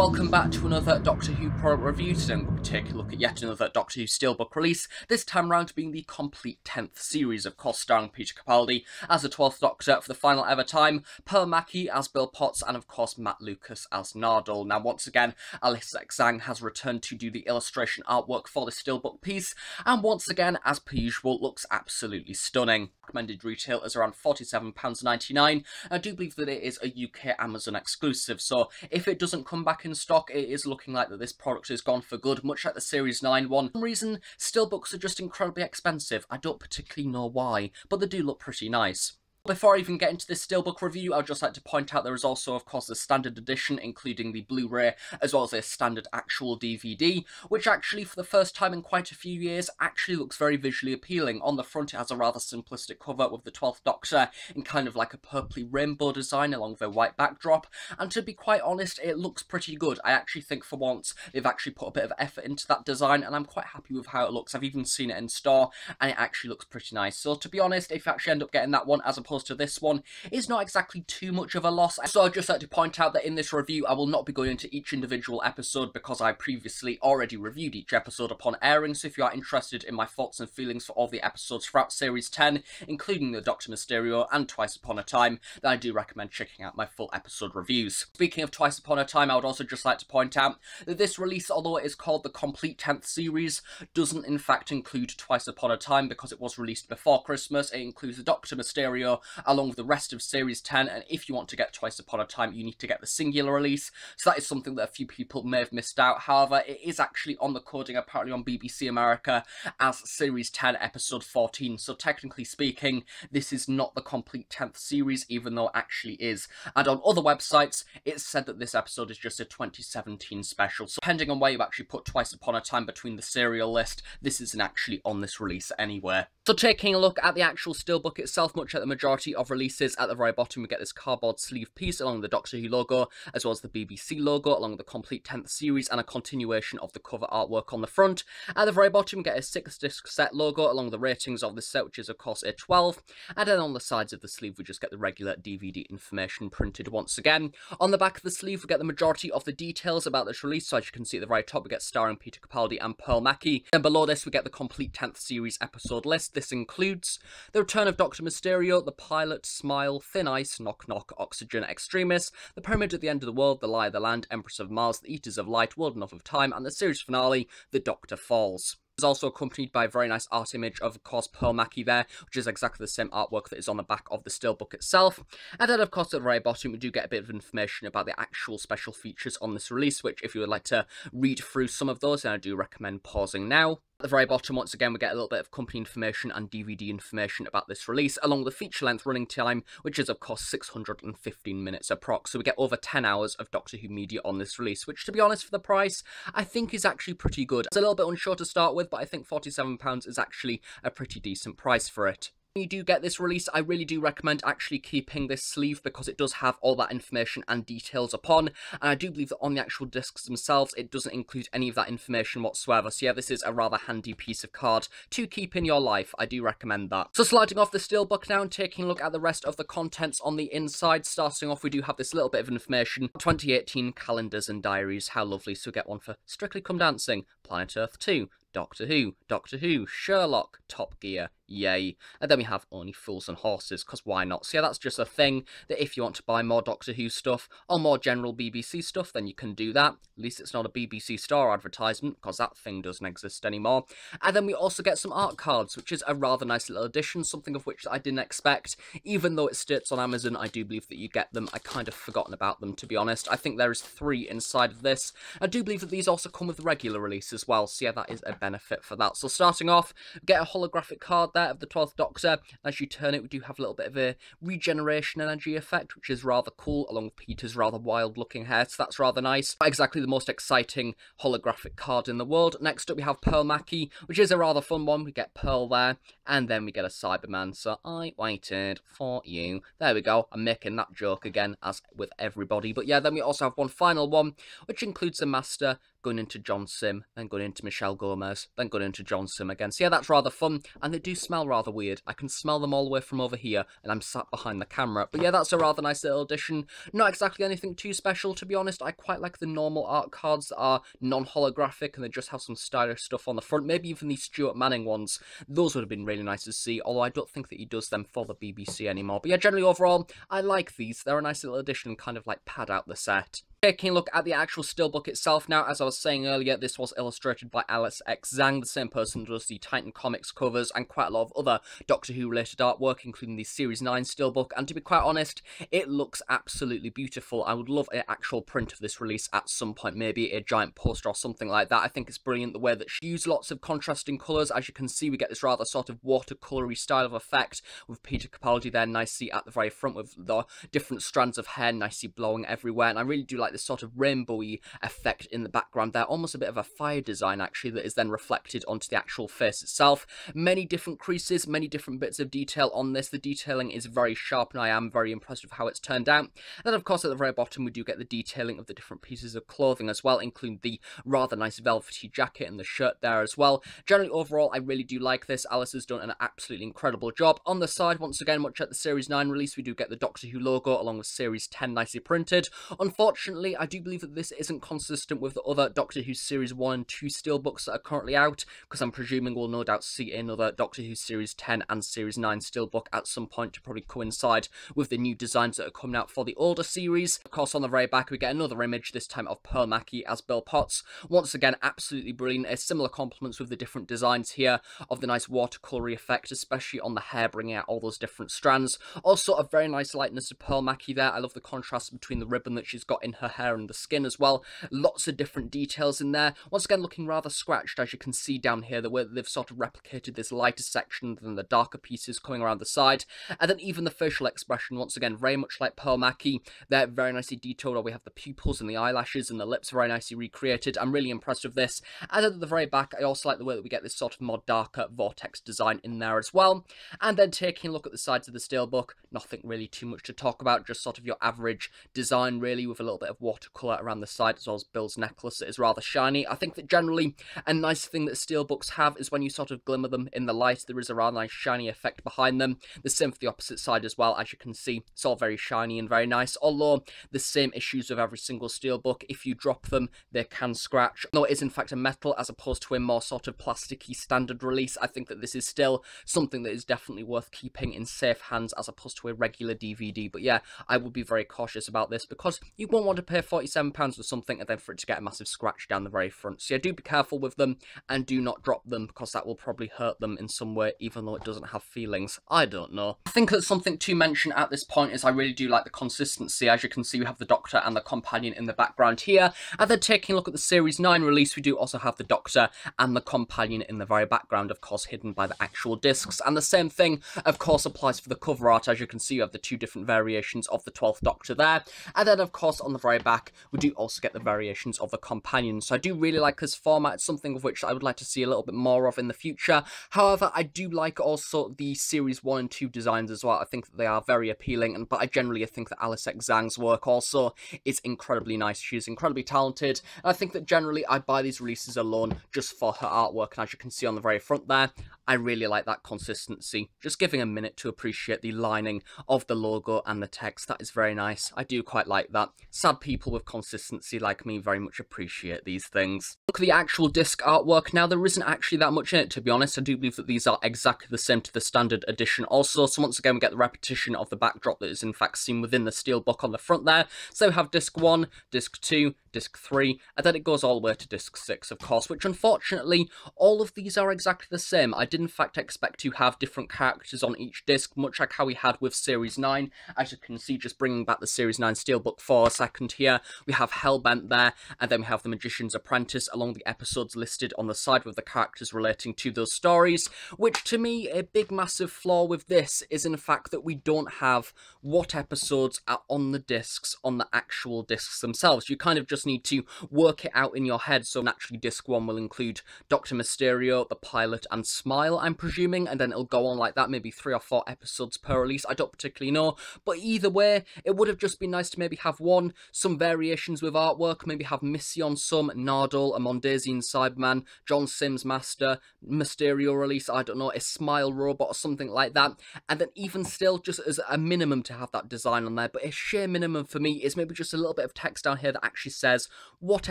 welcome back to another Doctor Who product review. Today we'll be taking a look at yet another Doctor Who Steelbook release, this time round being the complete 10th series, of course starring Peter Capaldi as the 12th Doctor for the final ever time, Pearl Mackie as Bill Potts, and of course Matt Lucas as Nardole. Now once again, Alice Zhang has returned to do the illustration artwork for the Steelbook piece, and once again, as per usual, looks absolutely stunning. Recommended retail is around £47.99. I do believe that it is a UK Amazon exclusive, so if it doesn't come back in stock, it is looking like that this product is gone for good, much like the Series 9 one. For some reason, steelbooks are just incredibly expensive. I don't particularly know why, but they do look pretty nice. Before I even get into this steelbook review, I'd just like to point out there is also, of course, the standard edition, including the Blu-ray, as well as a standard actual DVD, which actually, for the first time in quite a few years, actually looks very visually appealing. On the front, it has a rather simplistic cover with the 12th Doctor in kind of like a purpley rainbow design along with a white backdrop, and to be quite honest, it looks pretty good. I actually think, for once, they've actually put a bit of effort into that design, and I'm quite happy with how it looks. I've even seen it in store, and it actually looks pretty nice. So, to be honest, if you actually end up getting that one as opposed to this one is not exactly too much of a loss. So I'd just like to point out that in this review I will not be going into each individual episode because I previously already reviewed each episode upon airing, so if you are interested in my thoughts and feelings for all the episodes throughout Series 10, including the Doctor Mysterio and Twice Upon a Time, then I do recommend checking out my full episode reviews. Speaking of Twice Upon a Time, I would also just like to point out that this release, although it is called the Complete 10th Series, doesn't in fact include Twice Upon a Time because it was released before Christmas. It includes the Doctor Mysterio along with the rest of Series 10, and if you want to get Twice Upon a Time, you need to get the singular release, so that is something that a few people may have missed out. However, it is actually on the coding apparently on BBC America as Series 10, Episode 14, so technically speaking, this is not the complete 10th series, even though it actually is. And on other websites, it's said that this episode is just a 2017 special, so depending on where you actually put Twice Upon a Time between the serial list, this isn't actually on this release anywhere. So taking a look at the actual steelbook itself, much like the majority of releases, at the very bottom we get this cardboard sleeve piece along the Doctor Who logo, as well as the BBC logo along the complete 10th series and a continuation of the cover artwork on the front. At the very bottom we get a 6-disc set logo along the ratings of the set, which is of course a 12, and then on the sides of the sleeve we just get the regular DVD information printed once again. On the back of the sleeve we get the majority of the details about this release, so as you can see at the very top we get starring Peter Capaldi and Pearl Mackie. Then below this we get the complete 10th series episode list, this includes the return of Doctor Mysterio, the pilot, Smile, Thin Ice, Knock Knock, Oxygen, Extremis, the Pyramid at the End of the World, the Lie of the Land, Empress of Mars, the Eaters of Light, World Enough and Time, and the series finale, The Doctor Falls is also accompanied by a very nice art image of, of course, Pearl Mackie there, which is exactly the same artwork that is on the back of the steelbook itself. And then, of course, at the very bottom, we do get a bit of information about the actual special features on this release, which if you would like to read through some of those, then I do recommend pausing now. At the very bottom, once again, we get a little bit of company information and DVD information about this release, along with the feature-length running time, which is, of course, 615 minutes approx. So we get over 10 hours of Doctor Who media on this release, which, to be honest, for the price, I think is actually pretty good. It's a little bit unsure to start with, but I think £47 is actually a pretty decent price for it you do get this release, I really do recommend actually keeping this sleeve because it does have all that information and details upon, and I do believe that on the actual discs themselves, it doesn't include any of that information whatsoever, so yeah, this is a rather handy piece of card to keep in your life, I do recommend that. So sliding off the steelbook now and taking a look at the rest of the contents on the inside, starting off we do have this little bit of information, 2018 calendars and diaries, how lovely, so get one for Strictly Come Dancing, Planet Earth 2, Doctor Who, Doctor Who, Sherlock, Top Gear, yay. And then we have Only Fools and Horses, because why not? So yeah, that's just a thing that if you want to buy more Doctor Who stuff or more general BBC stuff, then you can do that. At least it's not a BBC Store advertisement, because that thing doesn't exist anymore. And then we also get some art cards, which is a rather nice little addition, something of which I didn't expect. Even though it states on Amazon, I do believe that you get them. I kind of forgotten about them, to be honest. I think there is three inside of this. I do believe that these also come with regular release as well, so yeah, that is a benefit for that. So starting off, get a holographic card there of the 12th Doctor. As you turn it, we do have a little bit of a regeneration energy effect, which is rather cool, along with Peter's rather wild-looking hair, so that's rather nice. Not exactly the most exciting holographic card in the world. Next up, we have Pearl Mackie, which is a rather fun one. We get Pearl there, and then we get a Cyberman, so I waited for you. There we go. I'm making that joke again, as with everybody. But yeah, then we also have one final one, which includes the Master, going into John Simm, then going into Michelle Gomez, then going into John Simm again. So yeah, that's rather fun, and they do smell rather weird. I can smell them all the way from over here, and I'm sat behind the camera. But yeah, that's a rather nice little addition. Not exactly anything too special, to be honest. I quite like the normal art cards that are non-holographic, and they just have some stylish stuff on the front. Maybe even these Stuart Manning ones. Those would have been really nice to see, although I don't think that he does them for the BBC anymore. But yeah, generally overall, I like these. They're a nice little addition, kind of like pad out the set. Taking a look at the actual steelbook itself now, as I was saying earlier, this was illustrated by Alice X Zhang, the same person who does the Titan Comics covers and quite a lot of other Doctor Who related artwork, including the Series 9 steelbook, and to be quite honest, it looks absolutely beautiful. I would love an actual print of this release at some point, maybe a giant poster or something like that. I think it's brilliant the way that she used lots of contrasting colours. As you can see, we get this rather sort of watercolory style of effect with Peter Capaldi there nicely at the very front with the different strands of hair nicely blowing everywhere, and I really do like like this sort of rainbowy effect in the background there, almost a bit of a fire design actually that is then reflected onto the actual face itself. Many different creases, many different bits of detail on this. The detailing is very sharp and I am very impressed with how it's turned out. Then of course at the very bottom we do get the detailing of the different pieces of clothing as well, including the rather nice velvety jacket and the shirt there as well. Generally overall I really do like this. Alice has done an absolutely incredible job. On the side, once again, much like the Series 9 release, we do get the Doctor Who logo along with Series 10 nicely printed. Unfortunately, I do believe that this isn't consistent with the other Doctor Who Series 1 and 2 steelbooks that are currently out, because I'm presuming we'll no doubt see another Doctor Who Series 10 and Series 9 steelbook at some point to probably coincide with the new designs that are coming out for the older series. Of course, on the very back, we get another image, this time of Pearl Mackie as Bill Potts. Once again, absolutely brilliant. A similar compliments with the different designs here of the nice watercolory effect, especially on the hair, bringing out all those different strands. Also, a very nice likeness to Pearl Mackie there. I love the contrast between the ribbon that she's got in her hair and the skin as well. Lots of different details in there. Once again, looking rather scratched, as you can see down here, the way they've sort of replicated this lighter section than the darker pieces coming around the side. And then even the facial expression, once again, very much like Pearl Mackie. They're very nicely detailed. We have the pupils and the eyelashes and the lips very nicely recreated. I'm really impressed with this. And at the very back, I also like the way that we get this sort of more darker vortex design in there as well. And then taking a look at the sides of the steelbook, nothing really too much to talk about, just sort of your average design really with a little bit of watercolour around the side as well as Bill's necklace. It is rather shiny. I think that generally a nice thing that steelbooks have is when you sort of glimmer them in the light, there is a rather nice shiny effect behind them. The same for the opposite side as well, as you can see. It's all very shiny and very nice, although the same issues with every single steelbook. If you drop them, they can scratch. Though it is in fact a metal as opposed to a more sort of plasticky standard release, I think that this is still something that is definitely worth keeping in safe hands as opposed to a regular DVD. But yeah, I would be very cautious about this because you won't want to pay 47 £10 or something, and then for it to get a massive scratch down the very front. So yeah, do be careful with them, and do not drop them, because that will probably hurt them in some way, even though it doesn't have feelings. I don't know. I think that something to mention at this point is I really do like the consistency. As you can see, we have the Doctor and the Companion in the background here, and then taking a look at the Series 9 release, we do also have the Doctor and the Companion in the very background, of course, hidden by the actual discs. And the same thing, of course, applies for the cover art. As you can see, you have the two different variations of the 12th Doctor there. And then, of course, on the very back, we do also get the variations of the companions. So I do really like this format. It's something of which I would like to see a little bit more of in the future. However, I do like also the Series 1 and 2 designs as well. I think that they are very appealing, and but I generally think that Alice X Zhang's work also is incredibly nice. She's incredibly talented, and I think that generally I buy these releases alone just for her artwork, and as you can see on the very front there, I really like that consistency. Just giving a minute to appreciate the lining of the logo and the text, that is very nice. I do quite like that. Sad people with consistency like me very much appreciate these things. Look at the actual disc artwork. Now, there isn't actually that much in it, to be honest. I do believe that these are exactly the same to the standard edition also. So once again, we get the repetition of the backdrop that is in fact seen within the steel book on the front there. So have disc 1, disc 2, disc 3, and then it goes all the way to disc 6, of course, which unfortunately, all of these are exactly the same. I did in fact expect to have different characters on each disc, much like how we had with Series 9. As you can see, just bringing back the Series 9 Steelbook for a second here, we have Heaven Sent there, and then we have the Magician's Apprentice along the episodes listed on the side with the characters relating to those stories, which to me, a big massive flaw with this is in fact that we don't have what episodes are on the discs on the actual discs themselves. You kind of just just need to work it out in your head. So naturally, disc one will include Doctor Mysterio, the pilot, and Smile. I'm presuming, and then it'll go on like that, maybe three or four episodes per release. I don't particularly know, but either way, it would have just been nice to maybe have one, some variations with artwork, maybe have Missy on some, Nardole, a Mondasian Cyberman, John Simm's Master, Mysterio release, I don't know, a Smile Robot or something like that, and then even still, just as a minimum to have that design on there, but a sheer minimum for me is maybe just a little bit of text down here that actually says what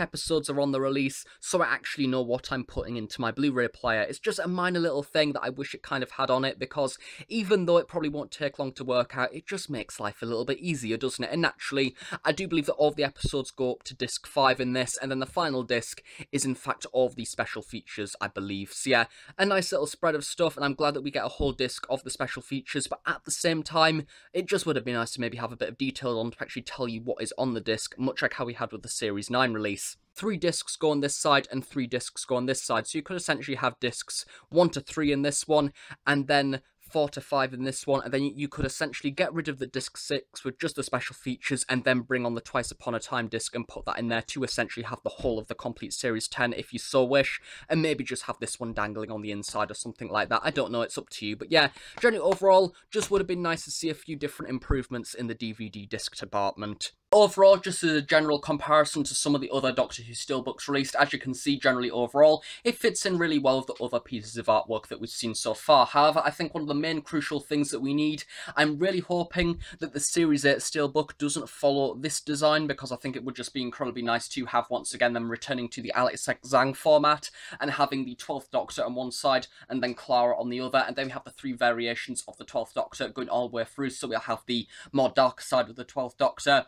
episodes are on the release, so I actually know what I'm putting into my Blu-ray player. It's just a minor little thing that I wish it kind of had on it, because even though it probably won't take long to work out, it just makes life a little bit easier, doesn't it? And naturally, I do believe that all of the episodes go up to disc 5 in this, and then the final disc is in fact all of the special features, I believe. So yeah, a nice little spread of stuff, and I'm glad that we get a whole disc of the special features, but at the same time, it just would have been nice to maybe have a bit of detail on to actually tell you what is on the disc, much like how we had with the Series 9 release three discs go on this side and three discs go on this side. So you could essentially have discs one to three in this one, and then four to five in this one, and then you could essentially get rid of the disc six with just the special features, and then bring on the Twice Upon a Time disc and put that in there to essentially have the whole of the complete Series 10 if you so wish, and maybe just have this one dangling on the inside or something like that. I don't know, it's up to you, but yeah, generally overall, just would have been nice to see a few different improvements in the DVD disc department. Overall, just as a general comparison to some of the other Doctor Who steelbooks released, as you can see generally overall, it fits in really well with the other pieces of artwork that we've seen so far. However, I think one of the main crucial things that we need, I'm really hoping that the Series 8 steelbook doesn't follow this design because I think it would just be incredibly nice to have once again them returning to the Alex Zhang format and having the 12th Doctor on one side and then Clara on the other and then we have the three variations of the 12th Doctor going all the way through so we'll have the more dark side of the 12th Doctor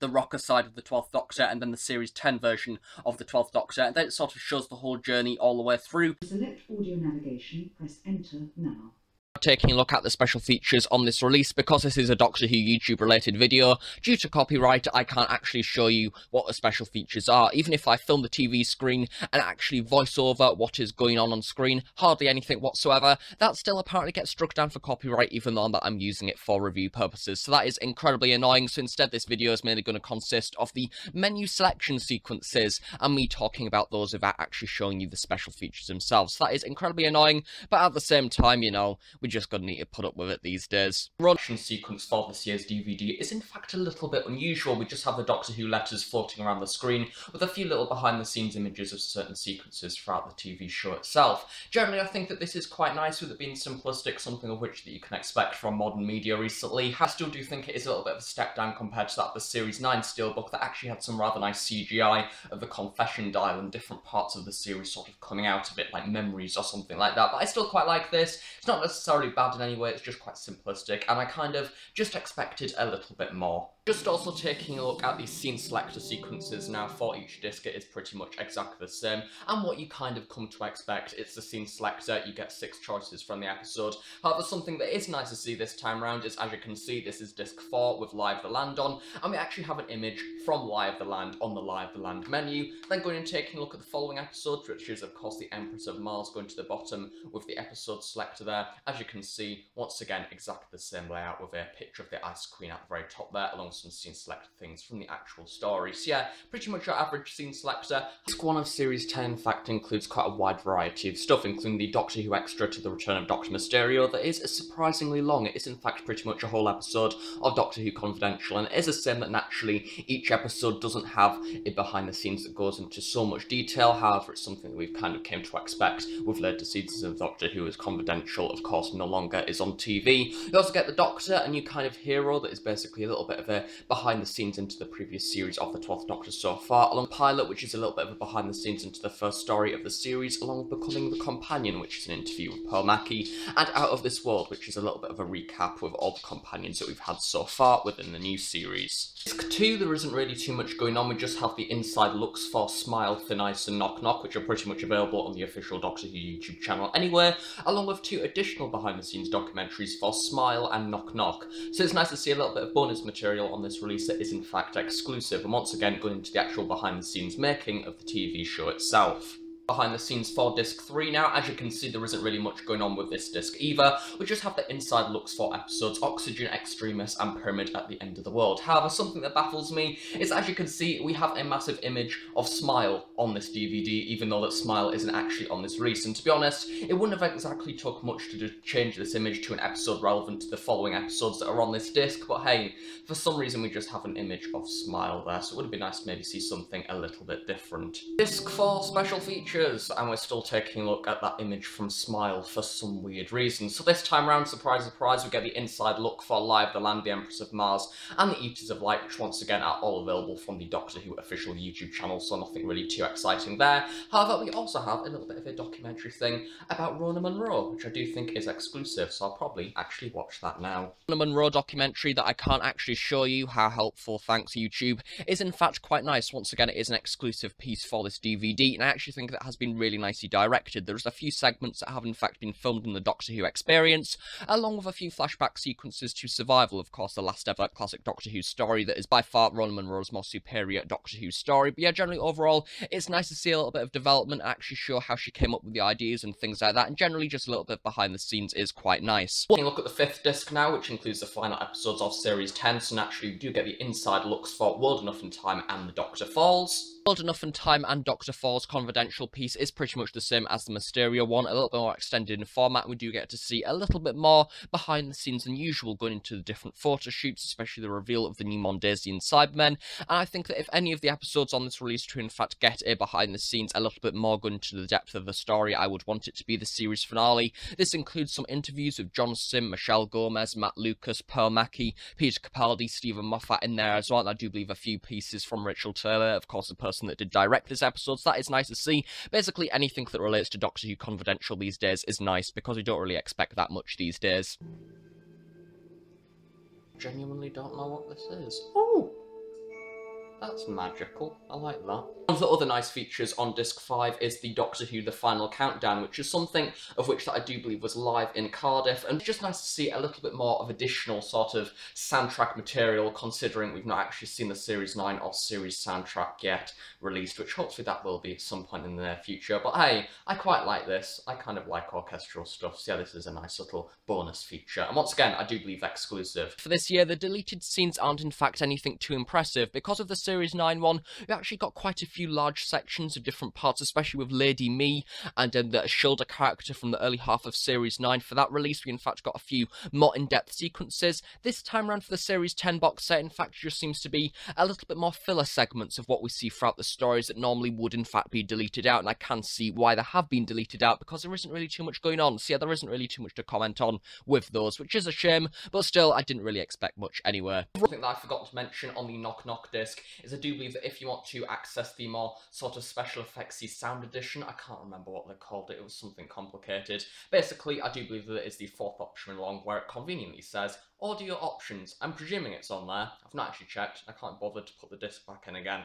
the rocker side of the 12th Doctor and then the Series 10 version of the 12th Doctor. And then it sort of shows the whole journey all the way through. Select audio navigation, press enter now taking a look at the special features on this release because this is a Doctor Who YouTube related video. Due to copyright, I can't actually show you what the special features are. Even if I film the TV screen and actually voice over what is going on on screen, hardly anything whatsoever, that still apparently gets struck down for copyright even though I'm using it for review purposes. So that is incredibly annoying. So instead, this video is mainly going to consist of the menu selection sequences and me talking about those without actually showing you the special features themselves. So that is incredibly annoying, but at the same time, you know, we we just gonna need to put up with it these days. The production sequence for this year's DVD is in fact a little bit unusual. We just have the Doctor Who letters floating around the screen with a few little behind the scenes images of certain sequences throughout the TV show itself. Generally, I think that this is quite nice with it being simplistic, something of which that you can expect from modern media recently. I still do think it is a little bit of a step down compared to that of the Series 9 steelbook that actually had some rather nice CGI of the confession dial and different parts of the series sort of coming out a bit like memories or something like that. But I still quite like this. It's not necessarily necessarily bad in any way, it's just quite simplistic, and I kind of just expected a little bit more. Just also taking a look at the scene selector sequences now for each disc, it is pretty much exactly the same, and what you kind of come to expect, it's the scene selector, you get six choices from the episode. However, something that is nice to see this time around is, as you can see, this is disc 4 with Lie of the Land on, and we actually have an image from Lie of the Land on the Lie of the Land menu, then going and taking a look at the following episodes, which is of course the Empress of Mars going to the bottom with the episode selector there. As you can see, once again, exactly the same layout with a picture of the Ice Queen at the very top there, alongside some scene selector things from the actual story. So yeah, pretty much your average scene selector. Disc 1 of Series 10 in fact includes quite a wide variety of stuff, including the Doctor Who extra to the Return of Doctor Mysterio that is surprisingly long. It is in fact pretty much a whole episode of Doctor Who Confidential, and it is a sin that naturally each episode doesn't have a behind the scenes that goes into so much detail, however it's something that we've kind of came to expect with later seasons of Doctor Who is Confidential, of course no longer is on TV. You also get the Doctor, a new kind of hero that is basically a little bit of a behind the scenes into the previous series of the 12th Doctor so far, along Pilot, which is a little bit of a behind the scenes into the first story of the series, along with Becoming the Companion, which is an interview with Pearl Mackie, and Out of This World, which is a little bit of a recap with all the companions that we've had so far within the new series. Disc 2, there isn't really too much going on, we just have the inside looks for Smile, Thin Ice and Knock Knock, which are pretty much available on the official Doctor Who YouTube channel anywhere, along with two additional behind the scenes documentaries for Smile and Knock Knock. So it's nice to see a little bit of bonus material on this release that is in fact exclusive, and once again going into the actual behind the scenes making of the TV show itself. Behind the scenes for disc 3 now. As you can see, there isn't really much going on with this disc either. We just have the inside looks for episodes Oxygen, Extremis, and Pyramid at the End of the World. However, something that baffles me is, as you can see, we have a massive image of Smile on this DVD, even though that Smile isn't actually on this release. And to be honest, it wouldn't have exactly took much to change this image to an episode relevant to the following episodes that are on this disc, but hey, for some reason we just have an image of Smile there, so it would be nice to maybe see something a little bit different. Disc 4 special feature pictures, and we're still taking a look at that image from Smile for some weird reason. So this time around, surprise, surprise, we get the inside look for Lie of the Land, the Empress of Mars, and the Eaters of Light, which once again are all available from the Doctor Who official YouTube channel, so nothing really too exciting there. However, we also have a little bit of a documentary thing about Rona Munro, which I do think is exclusive, so I'll probably actually watch that now. Rona Munro documentary that I can't actually show you how helpful, thanks YouTube, is in fact quite nice. Once again, it is an exclusive piece for this DVD, and I actually think that has been really nicely directed. There's a few segments that have in fact been filmed in the Doctor Who experience, along with a few flashback sequences to Survival, of course, the last ever classic Doctor Who story that is by far Rona Munro's most superior Doctor Who story. But yeah, generally overall, it's nice to see a little bit of development, actually show how she came up with the ideas and things like that, and generally just a little bit behind the scenes is quite nice. A look at the fifth disc now, which includes the final episodes of Series 10, so naturally we do get the inside looks for World Enough and Time and The Doctor Falls. World Enough and Time and Doctor Falls confidential piece is pretty much the same as the Mysterio one, a little bit more extended in format. We do get to see a little bit more behind the scenes than usual going into the different photo shoots, especially the reveal of the new Mondasian Cybermen. And I think that if any of the episodes on this release to in fact get a behind the scenes a little bit more going into the depth of the story, I would want it to be the series finale. This includes some interviews with John Simm, Michelle Gomez, Matt Lucas, Pearl Mackie, Peter Capaldi, Steven Moffat in there as well. And I do believe a few pieces from Rachel Talalay, of course, the person person that did direct this episode, so that is nice to see. Basically, anything that relates to Doctor Who Confidential these days is nice, because we don't really expect that much these days. Genuinely don't know what this is. Oh! That's magical. I like that. One of the other nice features on disc 5 is the Doctor Who The Final Countdown, which is something of which that I do believe was live in Cardiff, and it's just nice to see a little bit more of additional sort of soundtrack material, considering we've not actually seen the Series 9 or Series soundtrack yet released, which hopefully that will be at some point in the near future. But hey, I quite like this. I kind of like orchestral stuff, so yeah, this is a nice little bonus feature. And once again, I do believe exclusive. For this year, the deleted scenes aren't in fact anything too impressive. Because of the Series 9 one, we actually got quite a few large sections of different parts, especially with Lady Me and um, the shoulder character from the early half of Series 9. For that release, we in fact got a few more in-depth sequences. This time around for the Series 10 box set, in fact, just seems to be a little bit more filler segments of what we see throughout the stories that normally would in fact be deleted out, and I can see why they have been deleted out, because there isn't really too much going on. So yeah, there isn't really too much to comment on with those, which is a shame, but still, I didn't really expect much anywhere. One thing that I forgot to mention on the Knock Knock disc is I do believe that if you want to access the more sort of special effectsy sound edition, I can't remember what they called it, it was something complicated. Basically, I do believe that it is the fourth option along where it conveniently says audio options. I'm presuming it's on there. I've not actually checked. I can't bother to put the disc back in again.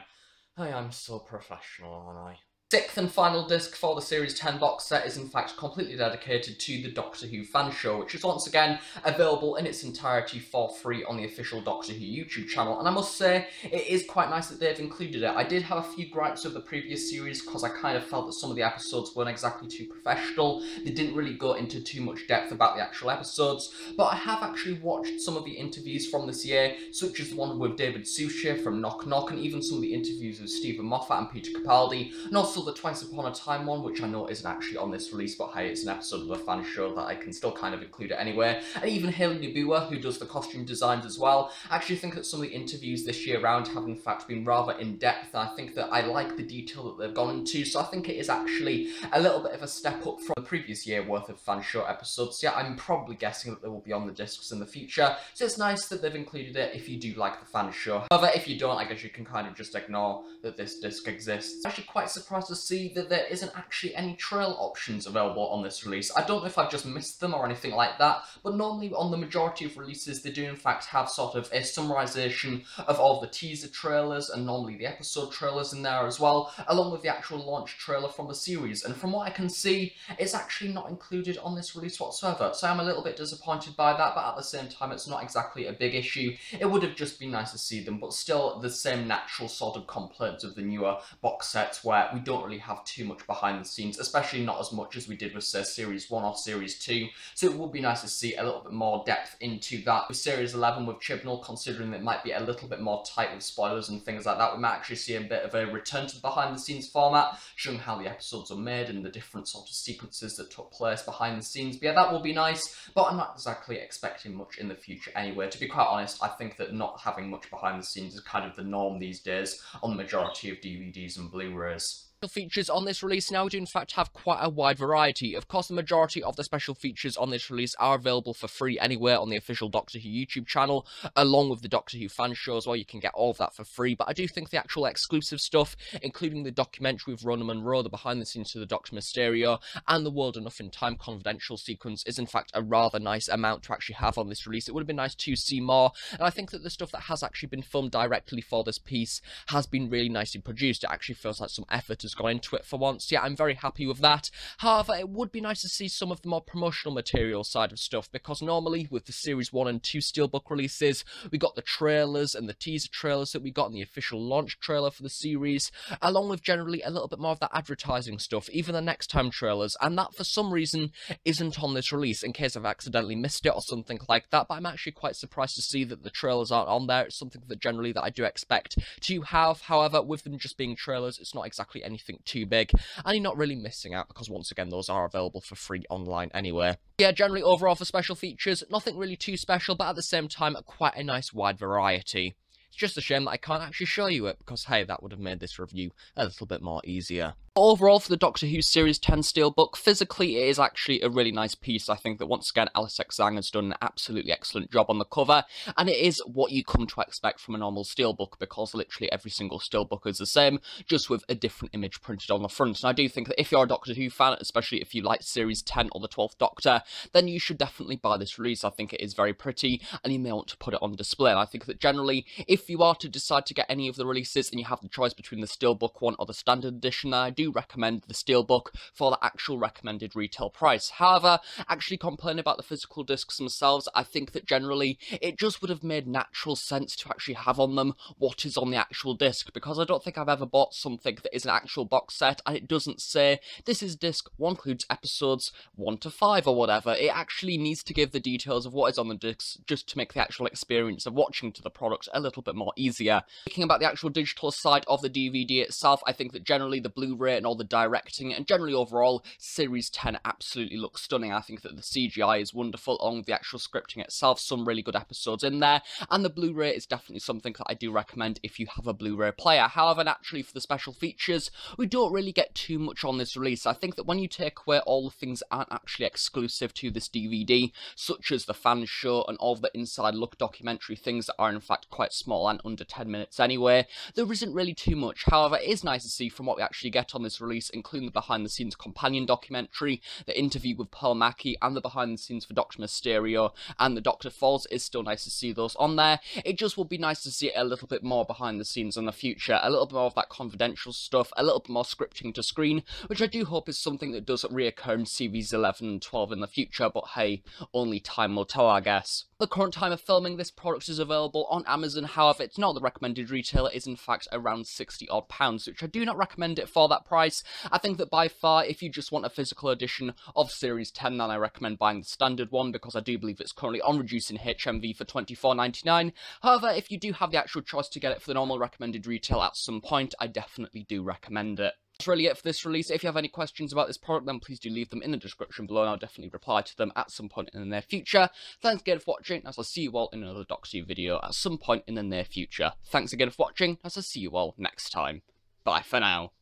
I am so professional, aren't I? Sixth and final disc for the Series 10 box set is in fact completely dedicated to the Doctor Who fan show, which is once again available in its entirety for free on the official Doctor Who YouTube channel. And I must say, it is quite nice that they've included it. I did have a few gripes with the previous series because I kind of felt that some of the episodes weren't exactly too professional. They didn't really go into too much depth about the actual episodes, but I have actually watched some of the interviews from this year, such as the one with David Suchet from Knock Knock, and even some of the interviews with Steven Moffat and Peter Capaldi, and also the Twice Upon a Time one, which I know isn't actually on this release, but hey, it's an episode of a fan show that I can still kind of include it anyway. And even Hayley Nebauer, who does the costume designs as well, I actually think that some of the interviews this year round have in fact been rather in-depth, and I think that I like the detail that they've gone into, so I think it is actually a little bit of a step up from the previous year worth of fan show episodes. Yeah, I'm probably guessing that they will be on the discs in the future, so it's nice that they've included it if you do like the fan show. However, if you don't, I guess you can kind of just ignore that this disc exists. I'm actually quite surprised to see that there isn't actually any trail options available on this release. I don't know if I've just missed them or anything like that, but normally on the majority of releases they do in fact have sort of a summarization of all the teaser trailers and normally the episode trailers in there as well, along with the actual launch trailer from the series. And from what I can see, it's actually not included on this release whatsoever. So I'm a little bit disappointed by that, but at the same time it's not exactly a big issue. It would have just been nice to see them, but still the same natural sort of complaints of the newer box sets where we don't don't really have too much behind the scenes, especially not as much as we did with say, Series 1 or Series 2. So it would be nice to see a little bit more depth into that. With Series 11 with Chibnall, considering it might be a little bit more tight with spoilers and things like that, we might actually see a bit of a return to the behind the scenes format, showing how the episodes are made and the different sort of sequences that took place behind the scenes. But yeah, that will be nice, but I'm not exactly expecting much in the future anyway. To be quite honest, I think that not having much behind the scenes is kind of the norm these days on the majority of DVDs and Blu-rays features on this release now do in fact have quite a wide variety. Of course, the majority of the special features on this release are available for free anywhere on the official Doctor Who YouTube channel, along with the Doctor Who fan show as well. You can get all of that for free, but I do think the actual exclusive stuff, including the documentary with Rona Munro, the behind the scenes to the Doctor Mysterio, and the World Enough and Time confidential sequence, is in fact a rather nice amount to actually have on this release. It would have been nice to see more, and I think that the stuff that has actually been filmed directly for this piece has been really nicely produced. It actually feels like some effort has gone into it for once. Yeah, I'm very happy with that. However, it would be nice to see some of the more promotional material side of stuff because normally with the Series 1 and 2 Steelbook releases, we got the trailers and the teaser trailers that we got in the official launch trailer for the series, along with generally a little bit more of that advertising stuff, even the next time trailers, and that for some reason isn't on this release in case I've accidentally missed it or something like that, but I'm actually quite surprised to see that the trailers aren't on there. It's something that generally that I do expect to have. However, with them just being trailers, it's not exactly anything too big, and you're not really missing out because once again, those are available for free online anyway. Yeah, generally overall for special features, nothing really too special, but at the same time, quite a nice wide variety. It's just a shame that I can't actually show you it, because hey, that would have made this review a little bit more easier. Overall, for the Doctor Who Series 10 Steelbook, physically it is actually a really nice piece. I think that once again, Alice X Zhang has done an absolutely excellent job on the cover, and it is what you come to expect from a normal Steelbook, because literally every single Steelbook is the same, just with a different image printed on the front. And I do think that if you're a Doctor Who fan, especially if you like Series 10 or the 12th Doctor, then you should definitely buy this release. I think it is very pretty, and you may want to put it on display. And I think that generally, if you are to decide to get any of the releases, and you have the choice between the Steelbook one or the Standard Edition, I do do recommend the Steelbook for the actual recommended retail price. However, actually complaining about the physical discs themselves, I think that generally it just would have made natural sense to actually have on them what is on the actual disc, because I don't think I've ever bought something that is an actual box set and it doesn't say this is disc 1 includes episodes 1 to 5 or whatever. It actually needs to give the details of what is on the discs just to make the actual experience of watching to the product a little bit more easier. Thinking about the actual digital side of the DVD itself, I think that generally the Blu-ray and all the directing, and generally overall, Series 10 absolutely looks stunning. I think that the CGI is wonderful, along with the actual scripting itself, some really good episodes in there, and the Blu-ray is definitely something that I do recommend if you have a Blu-ray player. However, naturally, for the special features, we don't really get too much on this release. I think that when you take away all the things that aren't actually exclusive to this DVD, such as the fan show and all the inside look documentary things that are in fact quite small and under 10 minutes anyway, there isn't really too much. However, it is nice to see from what we actually get on this release, including the behind the scenes companion documentary, the interview with Pearl Mackie, and the behind the scenes for Doctor Mysterio and the Doctor Falls. It's still nice to see those on there. It just would be nice to see a little bit more behind the scenes in the future, a little bit more of that confidential stuff, a little bit more scripting to screen, which I do hope is something that does reoccur in CVs 11 and 12 in the future, but hey, only time will tell, I guess. The current time of filming this product is available on Amazon, however, it's not the recommended retailer, it is in fact around 60 odd pounds, which I do not recommend it for that price. I think that by far, if you just want a physical edition of Series 10, then I recommend buying the standard one, because I do believe it's currently on reducing HMV for $24.99. However, if you do have the actual choice to get it for the normal recommended retail at some point, I definitely do recommend it. That's really it for this release. If you have any questions about this product, then please do leave them in the description below, and I'll definitely reply to them at some point in the near future. Thanks again for watching, as I'll see you all in another Doxy video at some point in the near future. Thanks again for watching, as I'll see you all next time. Bye for now.